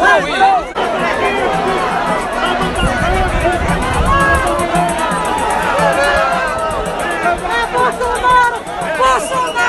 Bolsonaro! Bolsonaro!